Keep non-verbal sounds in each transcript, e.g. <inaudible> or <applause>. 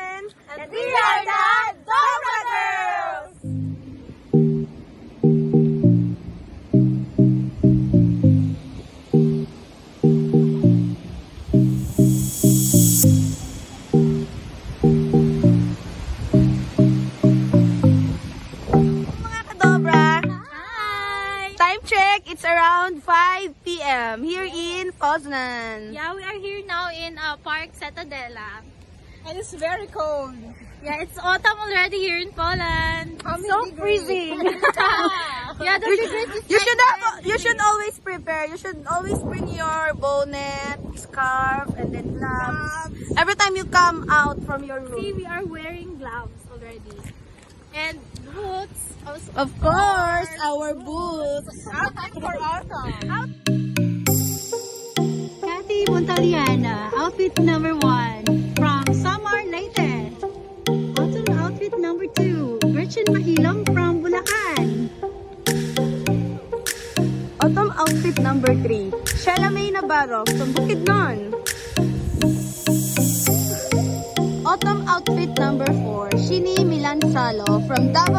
I'm And And, we are the Dobra Girls! Mga kadobra, Hi! time check, it's around 5 p.m. here in Poznan. Yeah, we are here now in uh, Park Cytadela. And it's very cold. Yeah, it's autumn already here in Poland. How So freezing. <laughs> <laughs> yeah, the degrees is You should have, you should always prepare. You should always bring your bonnet, scarf, and then gloves. Every time you come out from your See, room. we are wearing gloves already. And boots. also- Of course, our boots. <laughs> For autumn. Cathy Montallana, outfit number one outfit number two, Gretchen Mahilom from Bulacan. Autumn outfit number 3, Shella May Navarro from Bukidnon. Autumn outfit number 4, Shini Milan Salo from Davao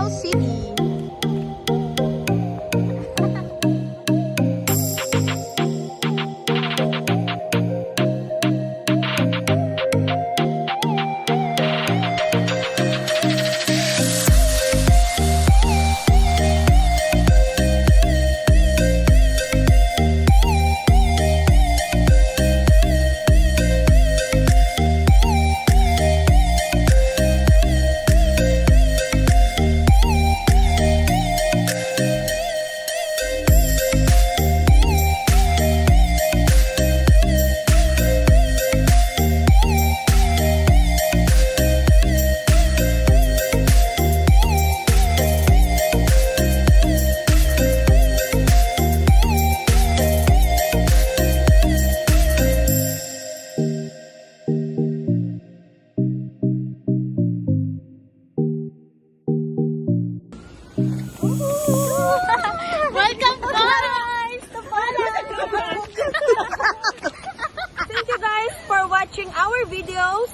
watching our videos.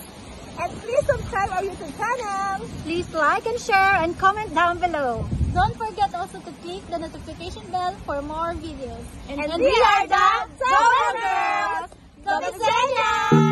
And please subscribe our YouTube channel. Please like and share and comment down below. Don't forget also to click the notification bell for more videos. And, we are the Dobra Girls. Widzenia!